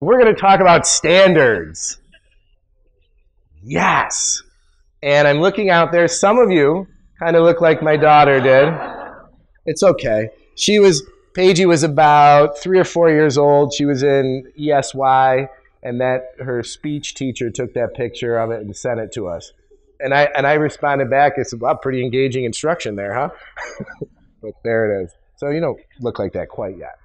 We're going to talk about standards. Yes. And I'm looking out there. Some of you kind of look like my daughter did. It's okay. She was, Paigey was about three or four years old. She was in ESY, and that her speech teacher took that picture of it and sent it to us. And I, and I responded back, it's wow, pretty engaging instruction there, huh? but there it is. So you don't look like that quite yet.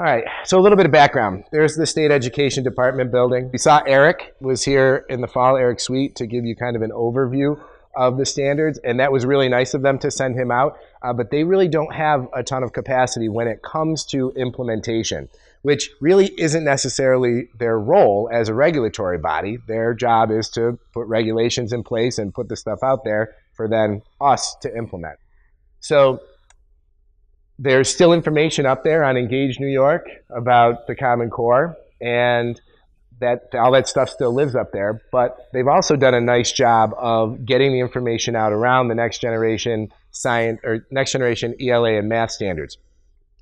All right, so a little bit of background. There's the state education department building. We saw Eric was here in the fall, Eric Sweet, to give you kind of an overview of the standards, and that was really nice of them to send him out. Uh, but they really don't have a ton of capacity when it comes to implementation, which really isn't necessarily their role as a regulatory body. Their job is to put regulations in place and put the stuff out there for then us to implement. So there's still information up there on Engage New York about the Common Core, and that all that stuff still lives up there. But they've also done a nice job of getting the information out around the next generation science or next generation ELA and math standards.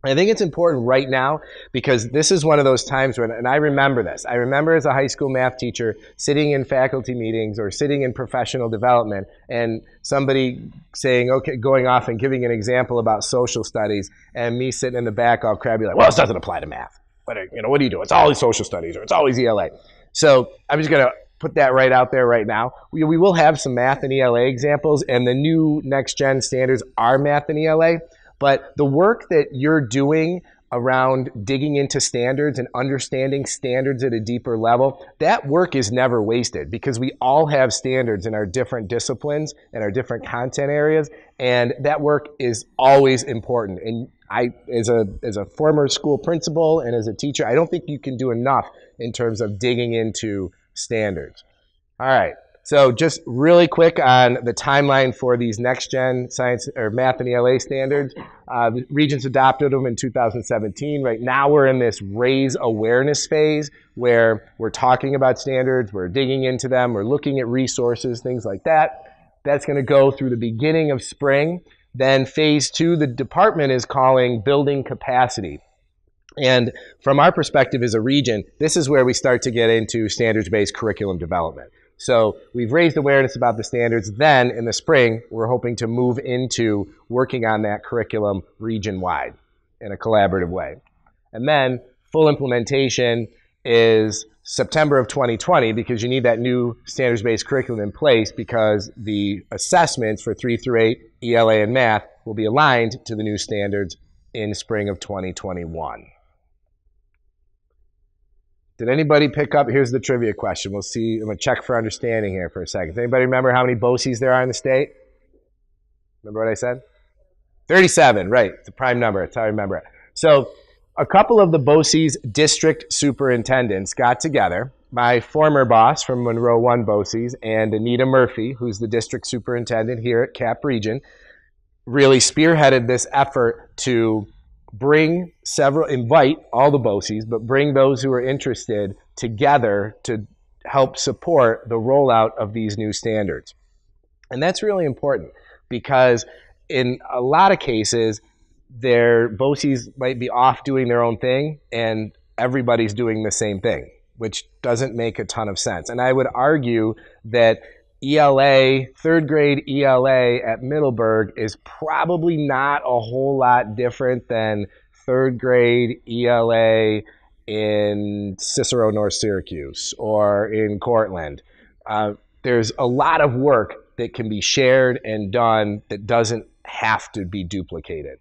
I think it's important right now because this is one of those times when, and I remember this. I remember as a high school math teacher sitting in faculty meetings or sitting in professional development and somebody saying, okay, going off and giving an example about social studies and me sitting in the back all crabby like, well, this doesn't apply to math. But, you know, what do you do? It's always social studies or it's always ELA. So I'm just going to put that right out there right now. We, we will have some math and ELA examples and the new next gen standards are math and ELA. But the work that you're doing around digging into standards and understanding standards at a deeper level, that work is never wasted because we all have standards in our different disciplines and our different content areas. And that work is always important. And I, as a, as a former school principal and as a teacher, I don't think you can do enough in terms of digging into standards. All right. So just really quick on the timeline for these next gen science or math and ELA standards. Uh, the Regents adopted them in 2017. Right now we're in this raise awareness phase where we're talking about standards, we're digging into them, we're looking at resources, things like that. That's going to go through the beginning of spring. Then phase two, the department is calling building capacity. And from our perspective as a region, this is where we start to get into standards based curriculum development. So we've raised awareness about the standards. Then in the spring, we're hoping to move into working on that curriculum region wide in a collaborative way. And then full implementation is September of 2020 because you need that new standards based curriculum in place because the assessments for 3 through 8 ELA and math will be aligned to the new standards in spring of 2021. Did anybody pick up? Here's the trivia question. We'll see. I'm going to check for understanding here for a second. Does anybody remember how many BOCES there are in the state? Remember what I said? 37, right. It's a prime number. That's how I remember it. So a couple of the BOCES district superintendents got together. My former boss from Monroe One BOCES and Anita Murphy, who's the district superintendent here at Cap Region, really spearheaded this effort to bring several, invite all the BOCES, but bring those who are interested together to help support the rollout of these new standards. And that's really important because in a lot of cases, their BOCES might be off doing their own thing and everybody's doing the same thing, which doesn't make a ton of sense. And I would argue that ELA, third grade ELA at Middleburgh is probably not a whole lot different than third grade ELA in Cicero, North Syracuse, or in Cortland. Uh, there's a lot of work that can be shared and done that doesn't have to be duplicated.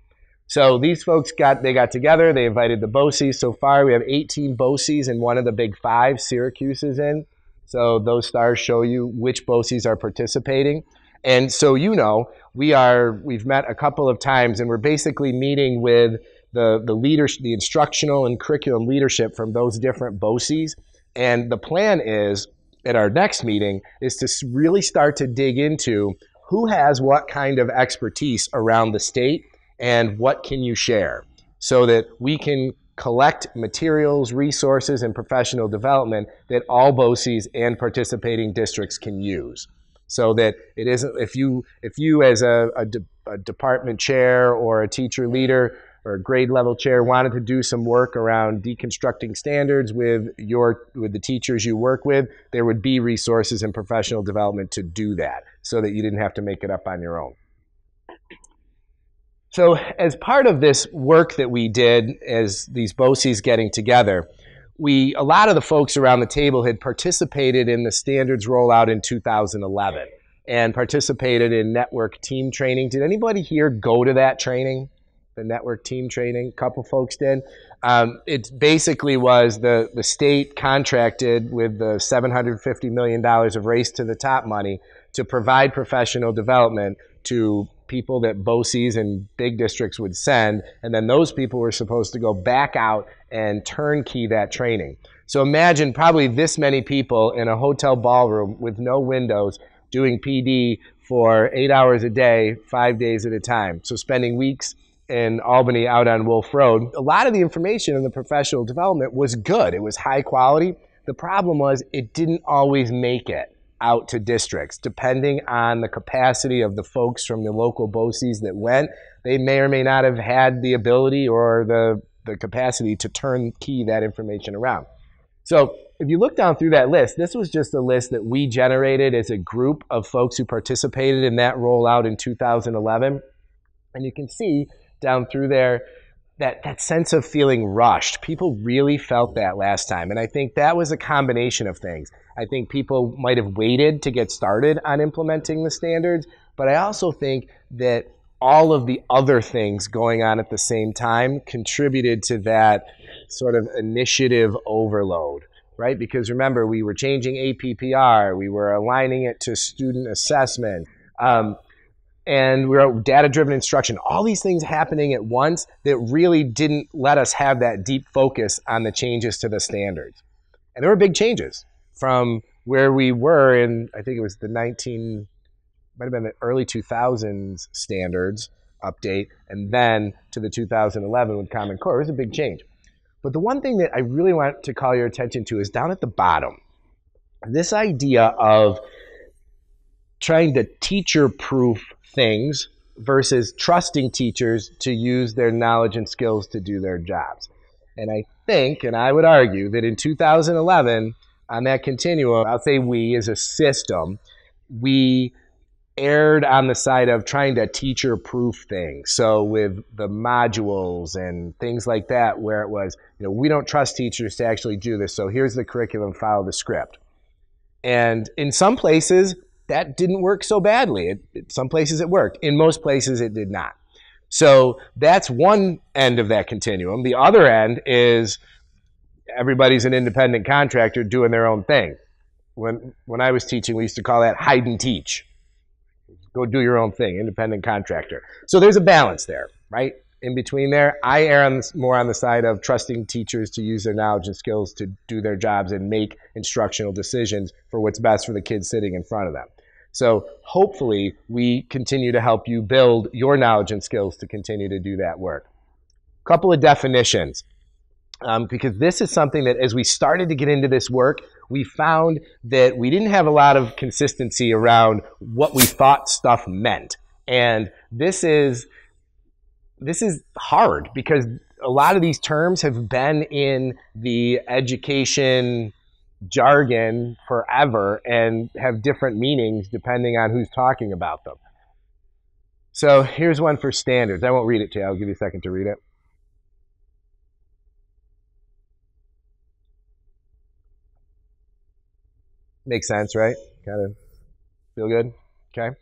So these folks got they got together. They invited the BOCES. So far, we have 18 BOCES, and one of the big five, Syracuse, is in. So those stars show you which BOCES are participating. And so you know, we are we've met a couple of times and we're basically meeting with the the leadership, the instructional and curriculum leadership from those different BOCES. And the plan is at our next meeting is to really start to dig into who has what kind of expertise around the state and what can you share so that we can collect materials, resources, and professional development that all BOCES and participating districts can use. So that it isn't, if you, if you as a, a, de, a department chair or a teacher leader or grade level chair wanted to do some work around deconstructing standards with your with the teachers you work with, there would be resources and professional development to do that so that you didn't have to make it up on your own. So as part of this work that we did as these BOCES getting together, we a lot of the folks around the table had participated in the standards rollout in 2011 and participated in network team training. Did anybody here go to that training? The network team training, a couple folks did. Um, it basically was the, the state contracted with the $750 million of Race to the Top money to provide professional development to people that BOCES and big districts would send, and then those people were supposed to go back out and turnkey that training. So imagine probably this many people in a hotel ballroom with no windows doing PD for eight hours a day, five days at a time. So spending weeks in Albany out on Wolf Road. A lot of the information in the professional development was good. It was high quality. The problem was it didn't always make it out to districts. Depending on the capacity of the folks from the local BOCES that went, they may or may not have had the ability or the, the capacity to turn key that information around. So if you look down through that list, this was just a list that we generated as a group of folks who participated in that rollout in 2011. And you can see down through there that, that sense of feeling rushed. People really felt that last time. And I think that was a combination of things. I think people might have waited to get started on implementing the standards, but I also think that all of the other things going on at the same time contributed to that sort of initiative overload, right? Because remember, we were changing APPR, we were aligning it to student assessment. Um, and we are data driven instruction, all these things happening at once that really didn't let us have that deep focus on the changes to the standards. And there were big changes from where we were in, I think it was the 19, might have been the early 2000s standards update, and then to the 2011 with Common Core. It was a big change. But the one thing that I really want to call your attention to is down at the bottom. This idea of trying to teacher proof things versus trusting teachers to use their knowledge and skills to do their jobs. And I think, and I would argue, that in 2011, on that continuum, I'll say we as a system, we erred on the side of trying to teacher proof things. So with the modules and things like that, where it was, you know, we don't trust teachers to actually do this. So here's the curriculum, follow the script. And in some places, that didn't work so badly. It, it, some places it worked. In most places, it did not. So that's one end of that continuum. The other end is everybody's an independent contractor doing their own thing. When, when I was teaching, we used to call that hide and teach. Go do your own thing, independent contractor. So there's a balance there, right? In between there, I err on, more on the side of trusting teachers to use their knowledge and skills to do their jobs and make instructional decisions for what's best for the kids sitting in front of them. So hopefully, we continue to help you build your knowledge and skills to continue to do that work. Couple of definitions um, because this is something that as we started to get into this work, we found that we didn't have a lot of consistency around what we thought stuff meant. And this is this is hard because a lot of these terms have been in the education jargon forever and have different meanings depending on who's talking about them. So here's one for standards. I won't read it to you. I'll give you a second to read it. Makes sense, right? Kind of feel good? Okay.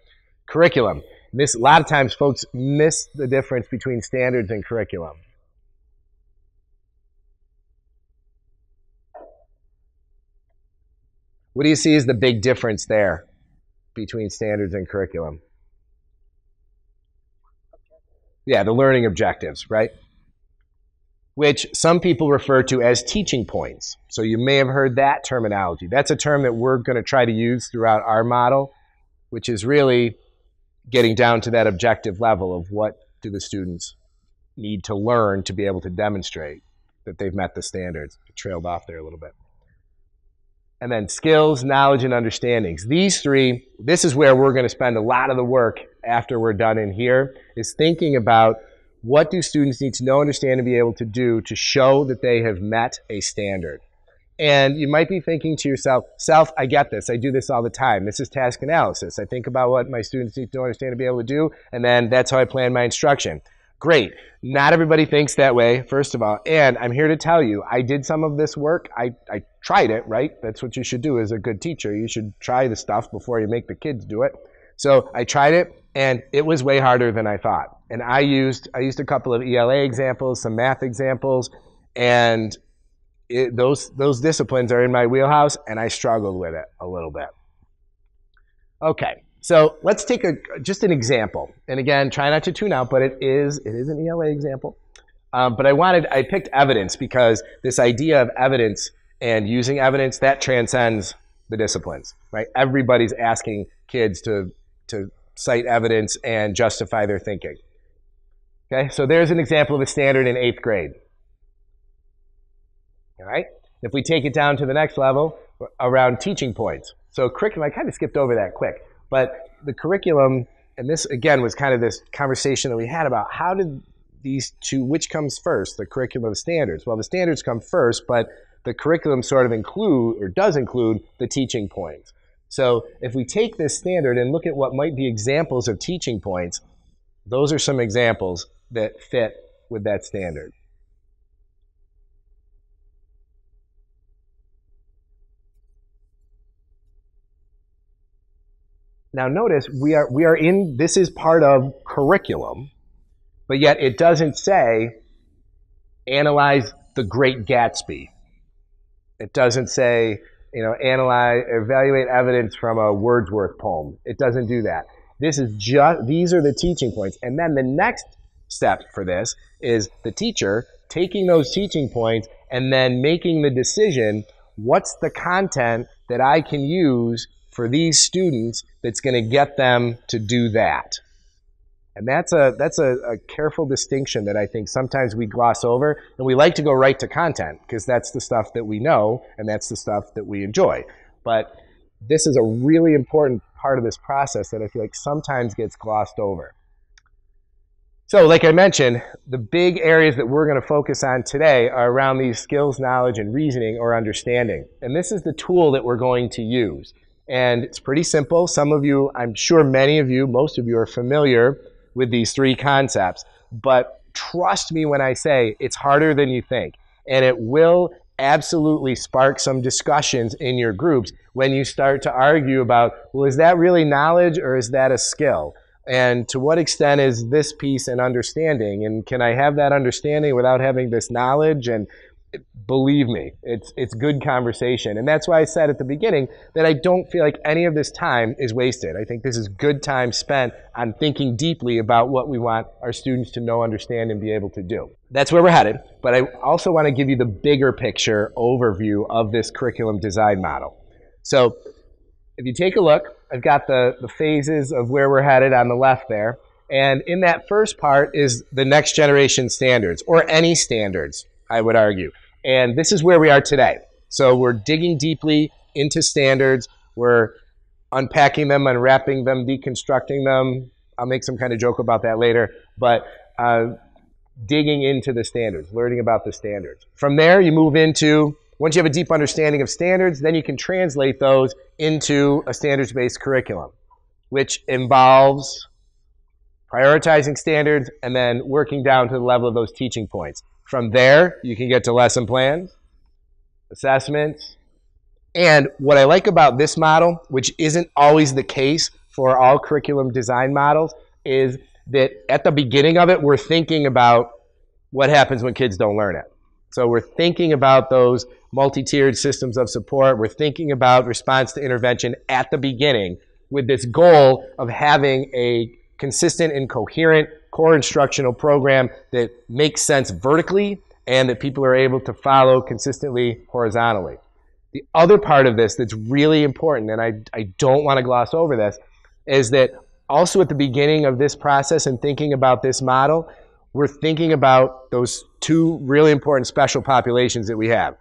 Curriculum. This, a lot of times folks miss the difference between standards and curriculum. What do you see as the big difference there between standards and curriculum? Yeah, the learning objectives, right? which some people refer to as teaching points. So you may have heard that terminology. That's a term that we're going to try to use throughout our model, which is really getting down to that objective level of what do the students need to learn to be able to demonstrate that they've met the standards. Trailed off there a little bit. And then skills, knowledge, and understandings. These three, this is where we're going to spend a lot of the work after we're done in here, is thinking about what do students need to know, understand, and be able to do to show that they have met a standard? And you might be thinking to yourself, self, I get this. I do this all the time. This is task analysis. I think about what my students need to understand to be able to do, and then that's how I plan my instruction. Great. Not everybody thinks that way, first of all. And I'm here to tell you, I did some of this work. I, I tried it, right? That's what you should do as a good teacher. You should try the stuff before you make the kids do it. So I tried it, and it was way harder than I thought. And I used I used a couple of ELA examples, some math examples, and it, those those disciplines are in my wheelhouse, and I struggled with it a little bit. Okay, so let's take a just an example. And again, try not to tune out, but it is it is an ELA example. Um, but I wanted I picked evidence because this idea of evidence and using evidence that transcends the disciplines, right? Everybody's asking kids to to cite evidence and justify their thinking. Okay, so there's an example of a standard in eighth grade. All right, if we take it down to the next level around teaching points. So curriculum, I kind of skipped over that quick, but the curriculum, and this again was kind of this conversation that we had about how did these two, which comes first, the curriculum the standards? Well, the standards come first, but the curriculum sort of include or does include the teaching points. So if we take this standard and look at what might be examples of teaching points, those are some examples that fit with that standard. Now notice we are we are in this is part of curriculum, but yet it doesn't say analyze the great Gatsby. It doesn't say, you know, analyze evaluate evidence from a Wordsworth poem. It doesn't do that. This is just these are the teaching points. And then the next step for this is the teacher taking those teaching points and then making the decision what's the content that I can use for these students that's going to get them to do that. And that's a that's a, a, careful distinction that I think sometimes we gloss over, and we like to go right to content because that's the stuff that we know and that's the stuff that we enjoy. But this is a really important part of this process that I feel like sometimes gets glossed over. So, like I mentioned, the big areas that we're going to focus on today are around these skills, knowledge, and reasoning or understanding. And this is the tool that we're going to use. And it's pretty simple. Some of you, I'm sure many of you, most of you are familiar with these three concepts. But trust me when I say it's harder than you think. And it will absolutely spark some discussions in your groups when you start to argue about, well, is that really knowledge or is that a skill? And to what extent is this piece an understanding? And can I have that understanding without having this knowledge? And believe me, it's, it's good conversation. And that's why I said at the beginning that I don't feel like any of this time is wasted. I think this is good time spent on thinking deeply about what we want our students to know, understand, and be able to do. That's where we're headed. But I also want to give you the bigger picture overview of this curriculum design model. So if you take a look, I've got the, the phases of where we're headed on the left there. And in that first part is the next generation standards, or any standards, I would argue. And this is where we are today. So we're digging deeply into standards. We're unpacking them, unwrapping them, deconstructing them. I'll make some kind of joke about that later. But uh, digging into the standards, learning about the standards. From there, you move into once you have a deep understanding of standards, then you can translate those into a standards based curriculum, which involves prioritizing standards and then working down to the level of those teaching points. From there, you can get to lesson plans, assessments. And what I like about this model, which isn't always the case for all curriculum design models, is that at the beginning of it, we're thinking about what happens when kids don't learn it. So we're thinking about those multi-tiered systems of support. We're thinking about response to intervention at the beginning with this goal of having a consistent and coherent core instructional program that makes sense vertically and that people are able to follow consistently horizontally. The other part of this that's really important, and I, I don't want to gloss over this, is that also at the beginning of this process and thinking about this model, we're thinking about those two really important special populations that we have.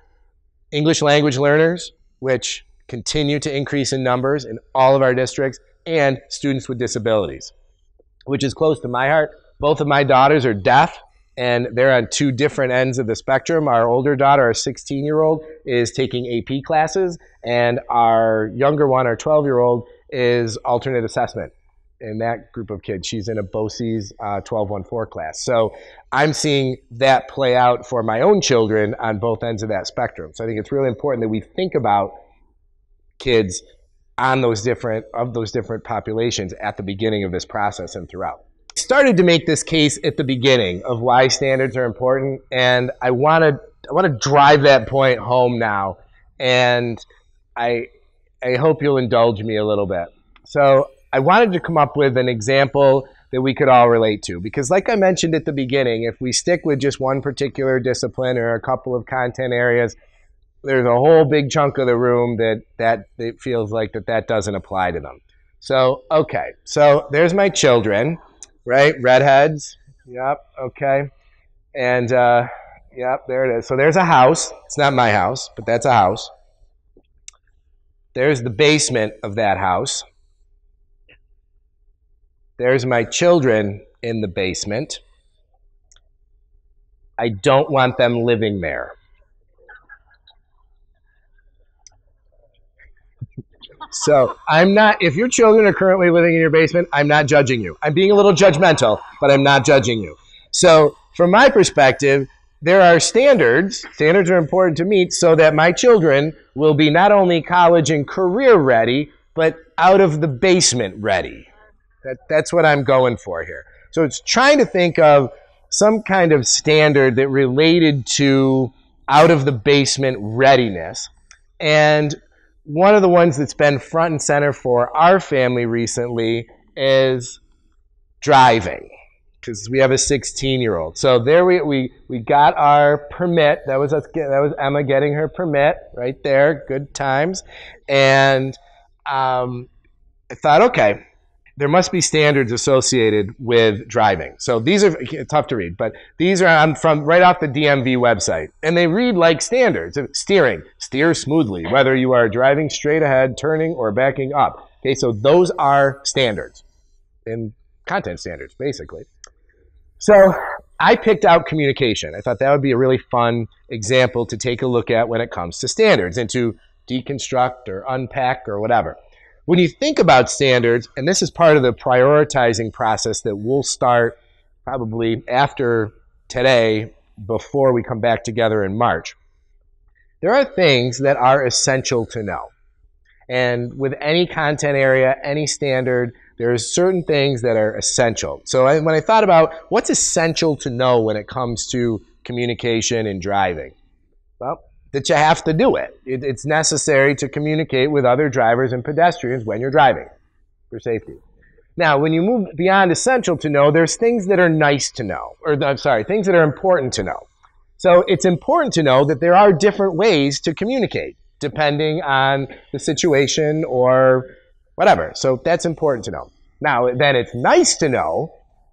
English language learners, which continue to increase in numbers in all of our districts, and students with disabilities, which is close to my heart, Both of my daughters are deaf, and they're on two different ends of the spectrum. Our older daughter, our 16 year old, is taking AP classes, and our younger one, our 12 year old, is alternate assessment in that group of kids. She's in a BOCES uh, 1214 class. So I'm seeing that play out for my own children on both ends of that spectrum. So I think it's really important that we think about kids on those different of those different populations at the beginning of this process and throughout. Started to make this case at the beginning of why standards are important, and I want to I want to drive that point home now, and I I hope you'll indulge me a little bit. So I wanted to come up with an example that we could all relate to. Because, like I mentioned at the beginning, if we stick with just one particular discipline or a couple of content areas, there's a whole big chunk of the room that that it feels like that that doesn't apply to them. So, okay, so there's my children, right? Redheads. Yep. Okay. And uh, yep, there it is. So there's a house. It's not my house, but that's a house. There's the basement of that house. There's my children in the basement. I don't want them living there. So I'm not, if your children are currently living in your basement, I'm not judging you. I'm being a little judgmental, but I'm not judging you. So from my perspective, there are standards. Standards are important to meet so that my children will be not only college and career ready, but out of the basement ready. That, that's what I'm going for here. So it's trying to think of some kind of standard that related to out of the basement readiness. And one of the ones that's been front and center for our family recently is driving because we have a 16 year old. So there we, we, we got our permit. That was us. That was Emma getting her permit right there. Good times. And um, I thought, okay, there must be standards associated with driving. So these are tough to read, but these are on from right off the DMV website, and they read like standards. Steering, steer smoothly, whether you are driving straight ahead, turning, or backing up. Okay, so those are standards, and content standards, basically. So I picked out communication. I thought that would be a really fun example to take a look at when it comes to standards and to deconstruct or unpack or whatever when you think about standards, and this is part of the prioritizing process that we'll start probably after today, before we come back together in March, there are things that are essential to know. And with any content area, any standard, there are certain things that are essential. So I, when I thought about what's essential to know when it comes to communication and driving, well, that you have to do it. it. It's necessary to communicate with other drivers and pedestrians when you're driving for safety. Now, when you move beyond essential to know, there's things that are nice to know, or I'm sorry, things that are important to know. So it's important to know that there are different ways to communicate depending on the situation or whatever. So that's important to know. Now, then it's nice to know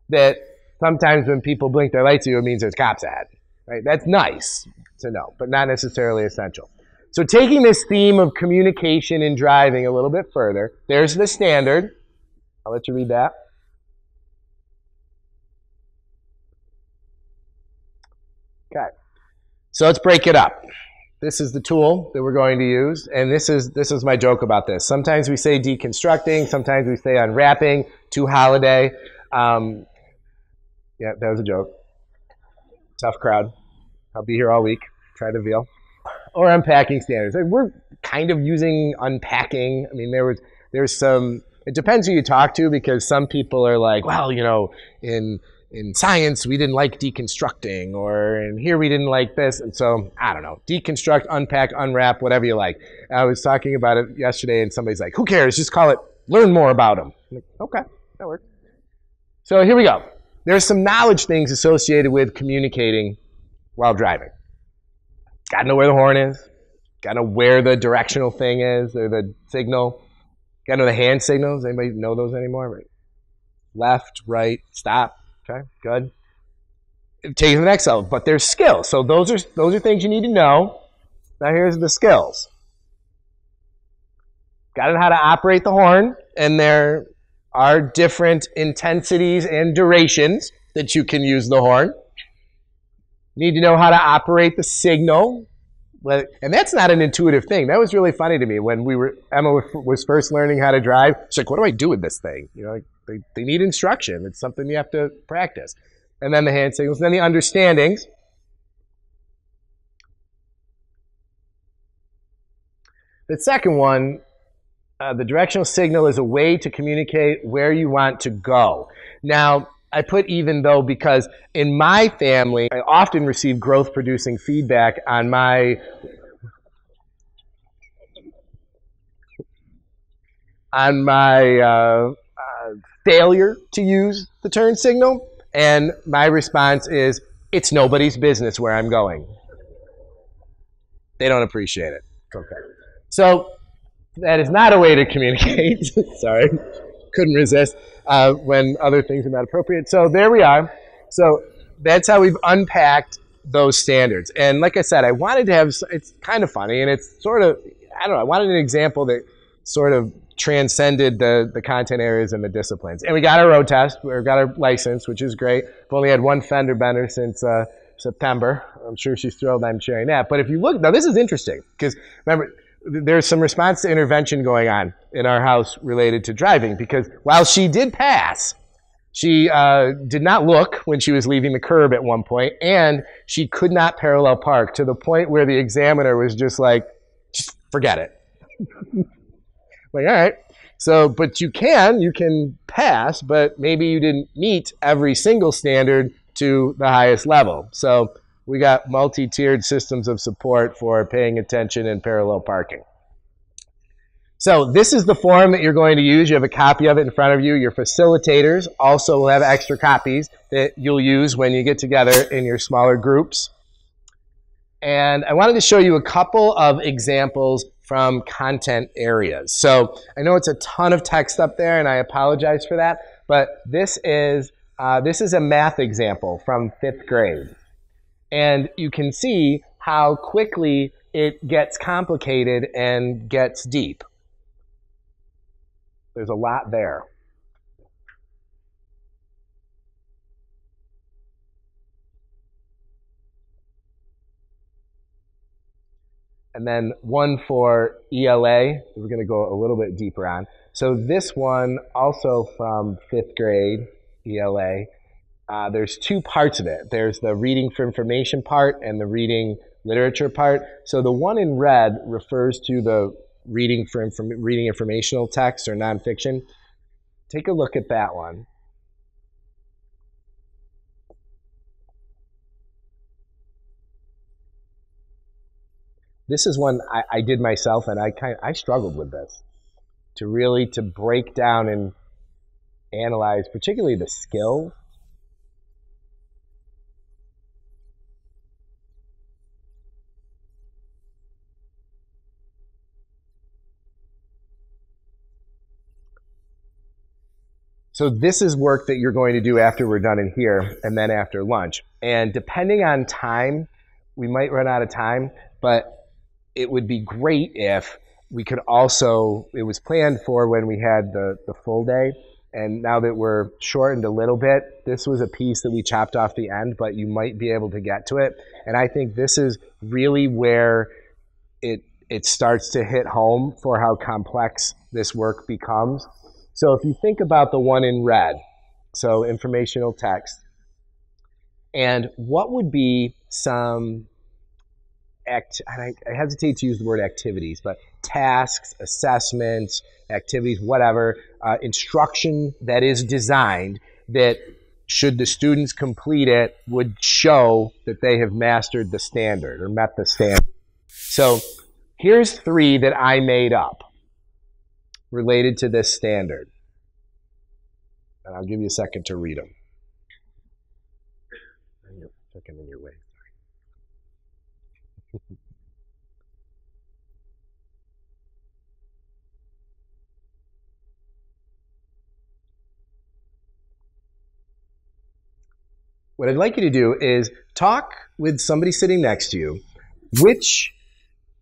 that sometimes when people blink their lights at you, it means there's cops ahead. Right? That's nice to know, but not necessarily essential. So taking this theme of communication and driving a little bit further, there's the standard. I'll let you read that. Okay. So let's break it up. This is the tool that we're going to use, and this is this is my joke about this. Sometimes we say deconstructing, sometimes we say unwrapping. To holiday, um, yeah, that was a joke. Tough crowd. I'll be here all week. Try to veal. Or unpacking standards. We're kind of using unpacking. I mean, there was there's some. It depends who you talk to because some people are like, well, you know, in in science we didn't like deconstructing, or in here we didn't like this, and so I don't know, deconstruct, unpack, unwrap, whatever you like. I was talking about it yesterday, and somebody's like, who cares? Just call it. Learn more about them. Like, okay, that works. So here we go. There's some knowledge things associated with communicating while driving. Got to know where the horn is. Got to know where the directional thing is or the signal. Got to know the hand signals. Anybody know those anymore? Right. Left, right, stop. Okay, good. Take the next level, but there's skills. So those are those are things you need to know. Now here's the skills. Got to know how to operate the horn, and there are different intensities and durations. that you can use the horn. Need to know how to operate the signal. And that's not an intuitive thing. That was really funny to me when we were Emma was first learning how to drive. She's like, "What do I do with this thing?" You know, like they, they need instruction. It's something you have to practice. And then the hand signals, and then the understandings. The second one, uh, the directional signal is a way to communicate where you want to go. Now, I put even though because in my family, I often receive growth producing feedback on my on my uh, uh, failure to use the turn signal, and my response is, "It's nobody's business where I'm going." They don't appreciate it. Okay. So that is not a way to communicate. Sorry, couldn't resist uh, when other things are not appropriate. So there we are. So that's how we've unpacked those standards. And like I said, I wanted to have. It's kind of funny, and it's sort of I don't know. I wanted an example that sort of transcended the, the content areas and the disciplines. And we got our road test. We got our license, which is great. We've only had one fender bender since uh, September. I'm sure she's thrilled I'm sharing that. But if you look, now this is interesting because remember, there's some response to intervention going on in our house related to driving because while she did pass, she uh, did not look when she was leaving the curb at one point, and she could not parallel park to the point where the examiner was just like, just forget it. like, all right. So, but you can, you can pass, but maybe you didn't meet every single standard to the highest level. So, we got multi-tiered systems of support for paying attention and parallel parking. So this is the form that you're going to use. You have a copy of it in front of you. Your facilitators also will have extra copies that you'll use when you get together in your smaller groups. And I wanted to show you a couple of examples from content areas. So I know it's a ton of text up there, and I apologize for that, but this is, uh, this is a math example from fifth grade. And you can see how quickly it gets complicated and gets deep. There's a lot there. And then one for ELA, we're going to go a little bit deeper on. So this one, also from fifth grade, ELA, uh, there's two parts of it. There's the reading for information part and the reading literature part. So the one in red refers to the reading for inform- reading informational text or nonfiction. Take a look at that one. This is one I, I did myself, and I kind of, I struggled with this to really to break down and analyze, particularly the skills So this is work that you're going to do after we're done in here and then after lunch. And depending on time, we might run out of time, but it would be great if we could also, it was planned for when we had the, the full day. And now that we're shortened a little bit, this was a piece that we chopped off the end, but you might be able to get to it. And I think this is really where it, it starts to hit home for how complex this work becomes so if you think about the one in red, so informational text, and what would be some act, I, I hesitate to use the word activities, but tasks, assessments, activities, whatever, uh, instruction that is designed that should the students complete it would show that they have mastered the standard or met the standard. So here's three that I made up related to this standard. And I'll give you a second to read them. Checking in your way. what I'd like you to do is talk with somebody sitting next to you. Which,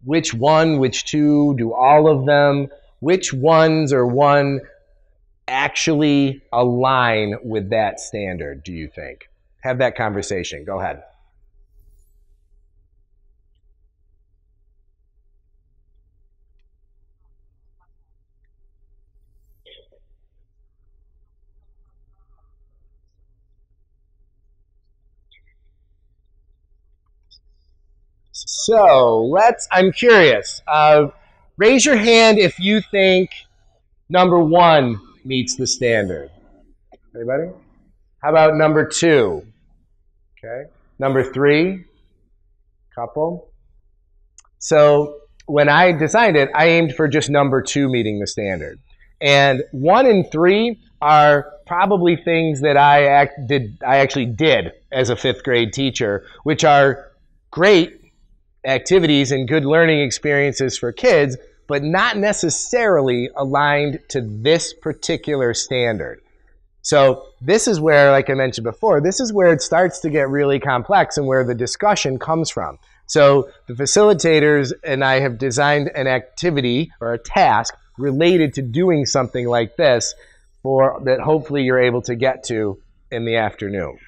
which one, which two, do all of them? Which ones or one actually align with that standard, do you think? Have that conversation. Go ahead. So let's, I'm curious. Uh, raise your hand if you think number one meets the standard. Anybody? How about number two? Okay. Number three? Couple. So when I designed it, I aimed for just number two meeting the standard. And one and three are probably things that I act, did I actually did as a fifth grade teacher, which are great activities and good learning experiences for kids, but not necessarily aligned to this particular standard. So this is where, like I mentioned before, this is where it starts to get really complex and where the discussion comes from. So the facilitators and I have designed an activity or a task related to doing something like this for that hopefully you're able to get to in the afternoon.